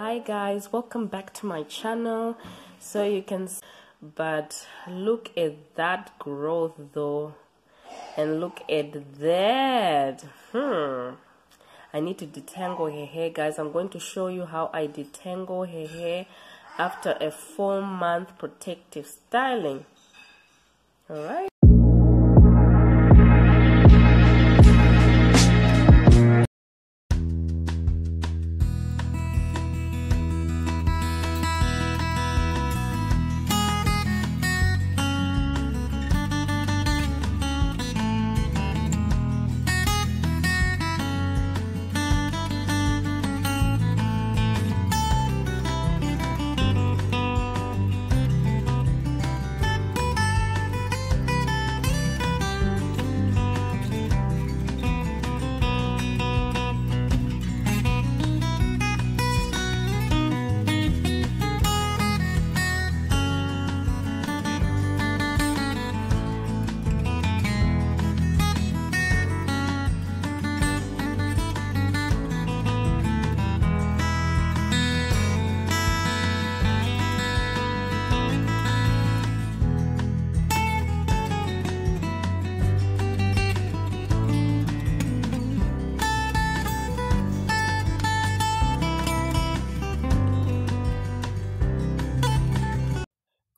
hi guys. Welcome back to my channel. So you can but look at that growth though. And look at that. Hmm. I need to detangle her hair guys. I'm going to show you how I detangle her hair after a four month protective styling. All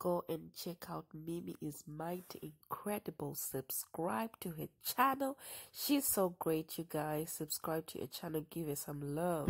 go and check out Mimi is mighty incredible. Subscribe to her channel. She's so great, you guys. Subscribe to her channel. Give her some love.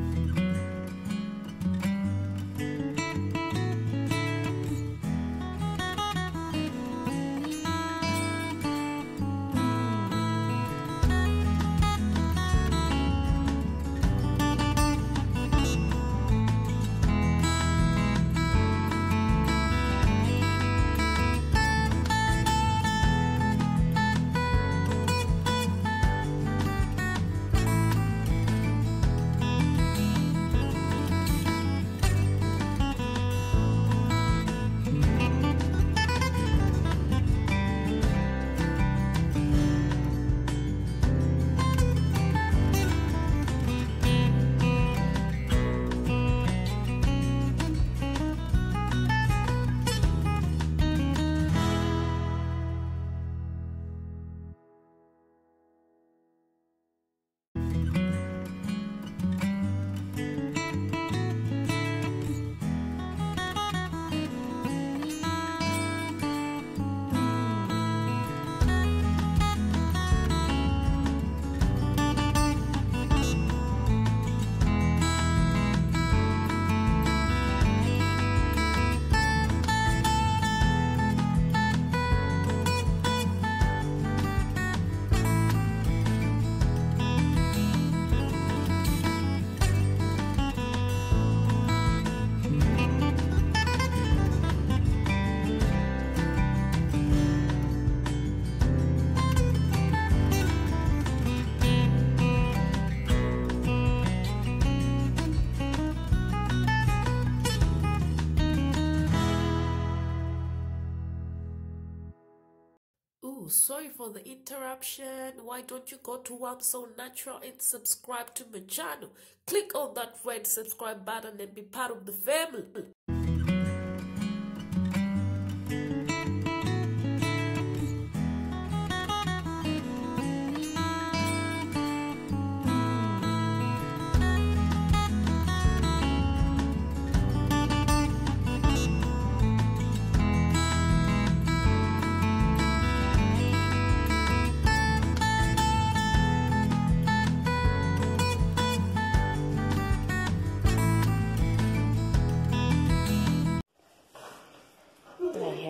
Sorry for the interruption. Why don't you go to Warm So Natural and subscribe to my channel? Click on that red subscribe button and be part of the family.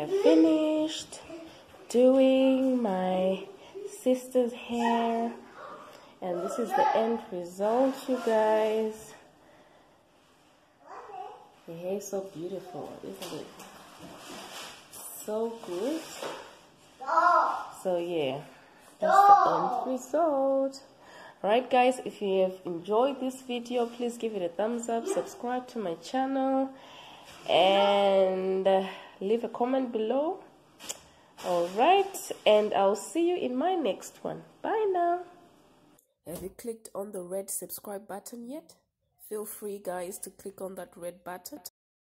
Have finished doing my sister's hair. And this is the end result you guys. The hair is so beautiful isn't it? So good. So yeah that's the end result. Alright guys, if you have enjoyed this video, please give it a thumbs up, subscribe to my channel, and uh, leave a comment below. Alright, and I'll see you in my next one. Bye now. Have you clicked on the red subscribe button yet? feel free guys to click on that red button